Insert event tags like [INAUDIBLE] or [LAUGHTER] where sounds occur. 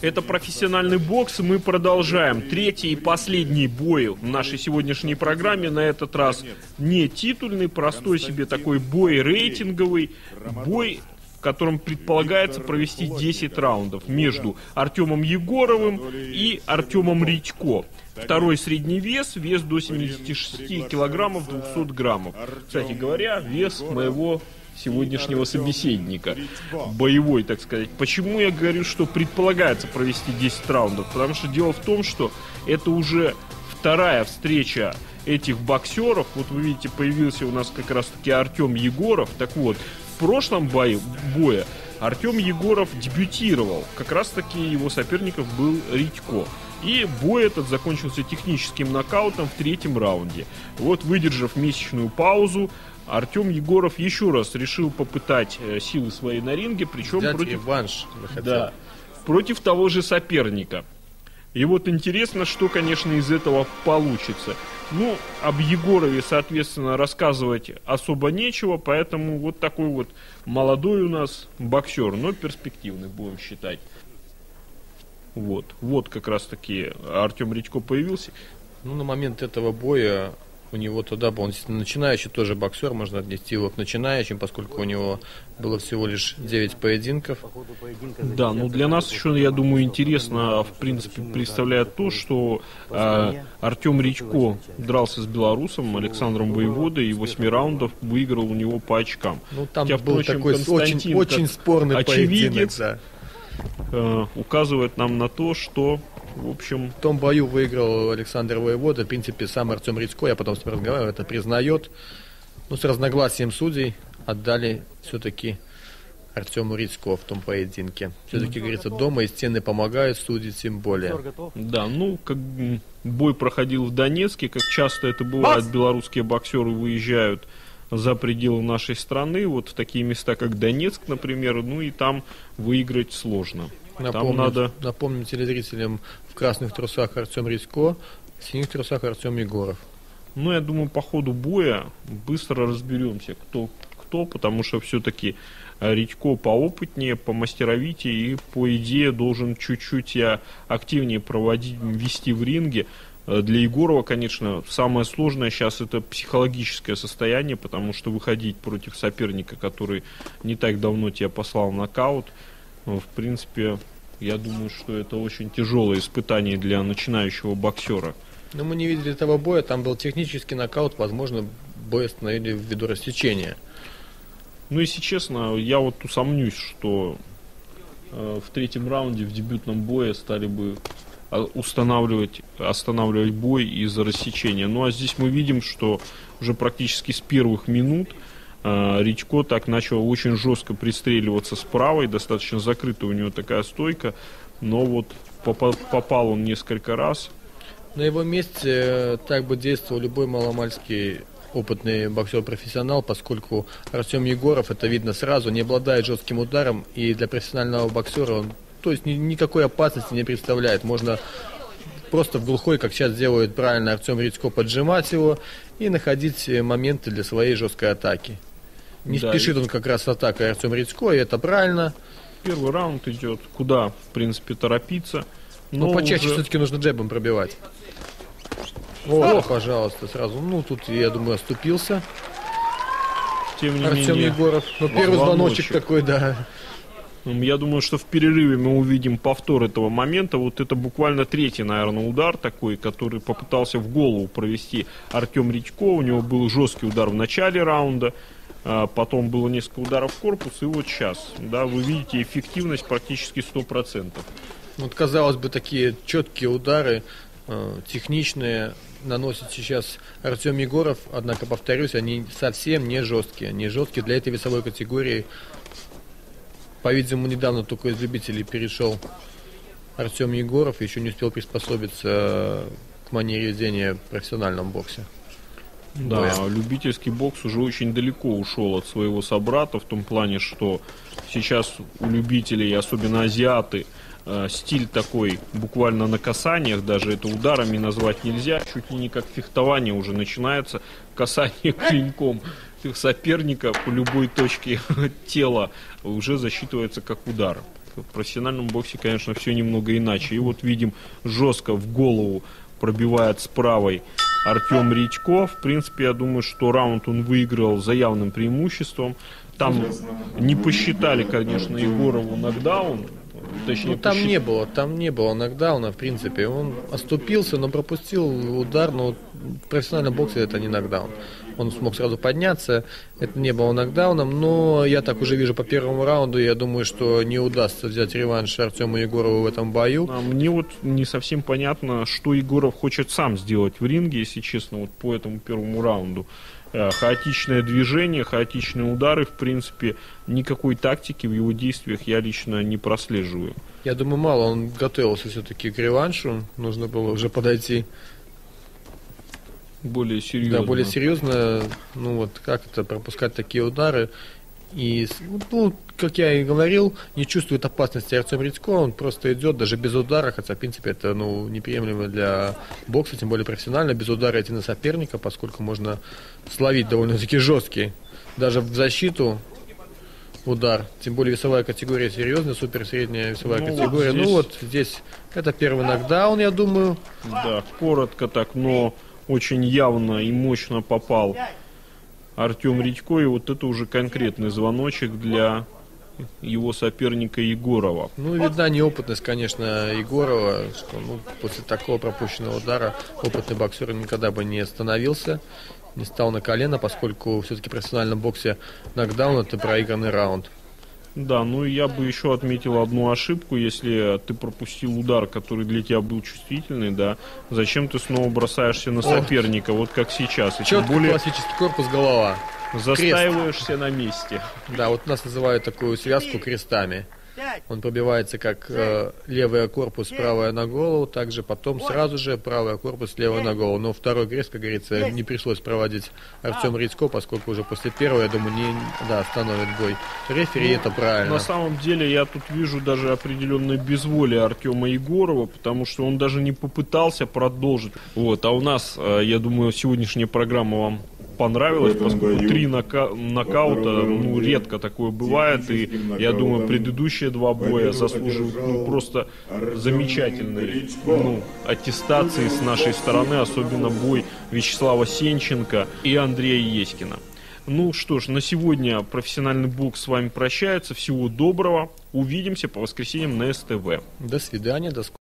Это профессиональный бокс, мы продолжаем. Третий и последний бой в нашей сегодняшней программе. На этот раз не титульный, простой себе такой бой рейтинговый. Бой в котором предполагается провести 10 раундов между Артемом Егоровым и Артемом Редько. Второй средний вес, вес до 76 килограммов 200 граммов. Кстати говоря, вес моего сегодняшнего собеседника. Боевой, так сказать. Почему я говорю, что предполагается провести 10 раундов? Потому что дело в том, что это уже вторая встреча этих боксеров. Вот вы видите, появился у нас как раз-таки Артем Егоров. Так вот, в прошлом бою, боя Артем Егоров дебютировал. Как раз-таки его соперником был Редько. И бой этот закончился техническим нокаутом в третьем раунде. Вот, выдержав месячную паузу, Артем Егоров еще раз решил попытать э, силы свои на ринге, причем Взять против, реванш. да, против того же соперника. И вот интересно, что, конечно, из этого получится. Ну, об Егорове, соответственно, рассказывать особо нечего, поэтому вот такой вот молодой у нас боксер, но перспективный, будем считать. Вот, вот как раз таки Артем Редько появился. Ну, на момент этого боя у него тогда был, он начинающий тоже боксер, можно отнести его к начинающим, поскольку у него было всего лишь 9 поединков. Да, ну для нас еще, я думаю, интересно, в принципе, представляет то, что э, Артем Речко дрался с белорусом Александром Воеводой и 8 раундов выиграл у него по очкам. Ну, там Хотя, был впрочем, такой очень, Константин, очень спорный очевидец, поединок. Да. э, указывает нам на то, что, в общем, В том бою выиграл Александр Воевода. В принципе, сам Артем Рицко, я потом с ним разговаривал, это признает. Ну, с разногласием судей отдали все-таки Артему Рицко в том поединке. Все-таки, говорится, дома и стены помогают, судить тем более. Да, ну, как бой проходил в Донецке, как часто это бывает, белорусские боксеры выезжают за пределы нашей страны, вот в такие места, как Донецк, например, ну и там выиграть сложно. Там Напомню, надо, напомню телезрителям, в красных трусах Артем Рицко, в синих трусах Артем Егоров. ну, я думаю, по ходу боя быстро разберемся, кто кто, потому что все-таки Редько поопытнее, помастеровитее и, по идее, должен чуть-чуть я активнее проводить, вести в ринге. Э, Для Егорова, конечно, самое сложное сейчас это психологическое состояние, потому что выходить против соперника, который не так давно тебя послал в нокаут, э, в принципе, я думаю, что это очень тяжелое испытание для начинающего боксера. Но мы не видели этого боя, там был технический нокаут, возможно, бой остановили ввиду рассечения. Ну, если честно, я вот усомнюсь, что э, в третьем раунде в дебютном бое стали бы а, устанавливать, останавливать бой из-за рассечения. Ну, а здесь мы видим, что уже практически с первых минут э, Редько так начал очень жестко пристреливаться с правой, достаточно закрытая у него такая стойка, но вот попа- попал он несколько раз. На его месте э, так бы действовал любой маломальский опытный боксер-профессионал, поскольку Артем Егоров, это видно сразу, не обладает жестким ударом, и для профессионального боксера он, то есть ни- никакой опасности не представляет. Можно просто в глухой, как сейчас делает правильно Артем Редько, поджимать его и находить э, моменты для своей жесткой атаки. Не Да, спешит он как раз с атакой Артем Редько, и это правильно. Первый раунд идет, куда, в принципе, торопиться. Но, Но почаще уже- все-таки нужно джебом пробивать. О, пожалуйста, сразу. Ну, тут, я думаю, оступился. тем не Артем менее, Егоров. Ну, первый звоночек такой, да. Я думаю, что в перерыве мы увидим повтор этого момента. Вот это буквально третий, наверное, удар такой, который попытался в голову провести Артем Редько. У него был жесткий удар в начале раунда, а потом было несколько ударов в корпус, и вот сейчас, да, вы видите эффективность практически 100%. Вот, казалось бы, такие четкие удары, э, техничные, наносит сейчас Артем Егоров. Однако, повторюсь, они совсем не жесткие. Не жесткие для этой весовой категории. По-видимому, недавно только из любителей перешел Артем Егоров. Еще не успел приспособиться э, к манере ведения в профессиональном боксе. Да, Боя. любительский бокс уже очень далеко ушел от своего собрата, в том плане, что сейчас у любителей, особенно азиаты, э, стиль такой буквально на касаниях, даже это ударами назвать нельзя, чуть ли не как фехтование уже начинается, касание [LAUGHS] клинком соперника по любой точке [LAUGHS] тела уже засчитывается как удар. В профессиональном боксе, конечно, все немного иначе. И вот видим, жестко в голову пробивает с правой Артем Редько. В принципе, я думаю, что раунд он выиграл за явным преимуществом. Там не посчитали, конечно, Егорову нокдаун. Точнее, ну, там посчит... не было, там не было нокдауна, в принципе. Он оступился, но пропустил удар, но в профессиональном боксе это не нокдаун. Он смог сразу подняться, это не было нокдауном, но я так уже вижу по первому раунду, я думаю, что не удастся взять реванш Артему Егорову в этом бою. А мне вот не совсем понятно, что Егоров хочет сам сделать в ринге, если честно, вот по этому первому раунду. Э, хаотичное движение, хаотичные удары, в принципе, никакой тактики в его действиях я лично не прослеживаю. Я думаю, мало он готовился все-таки к реваншу, нужно было уже подойти более серьезно. Да, более серьезно, ну вот как это пропускать такие удары и, ну, как я и говорил, не чувствует опасности Артем Редько, он просто идет даже без удара, хотя, в принципе, это ну, неприемлемо для бокса, тем более профессионально, без удара идти на соперника, поскольку можно словить довольно-таки жесткий, даже в защиту удар, тем более весовая категория серьезная, супер средняя весовая ну, категория. Вот здесь... Ну вот здесь это первый нокдаун, я думаю. Да, коротко так, но очень явно и мощно попал Артем Редько, и вот это уже конкретный звоночек для его соперника Егорова. Ну, видна неопытность, конечно, Егорова, что ну, после такого пропущенного удара опытный боксер никогда бы не остановился, не стал на колено, поскольку все-таки в профессиональном боксе нокдаун – это проигранный раунд. Да, ну и я бы еще отметил одну ошибку, если ты пропустил удар, который для тебя был чувствительный, да, зачем ты снова бросаешься на соперника, О, вот как сейчас. И Четко более классический корпус, голова. Застаиваешься Крест. на месте. Да, вот нас называют такую связку крестами. Он пробивается как э, левый корпус, правая на голову, также потом сразу же правый корпус, левая на голову. Но второй крест, как говорится, не пришлось проводить Артем Рицко, поскольку уже после первого, я думаю, не да, остановит бой. Рефери, ну, это правильно. На самом деле я тут вижу даже определенное безволие Артема Егорова, потому что он даже не попытался продолжить. Вот, а у нас, э, я думаю, сегодняшняя программа вам понравилось, поскольку три нока нокаута, ну, редко такое бывает, и я думаю, предыдущие два боя заслуживают ну, просто замечательной ну, аттестации с нашей стороны, особенно бой Вячеслава Сенченко и Андрея Еськина. Ну что ж, на сегодня профессиональный бокс с вами прощается. Всего доброго. Увидимся по воскресеньям на СТВ. До свидания, до скорого.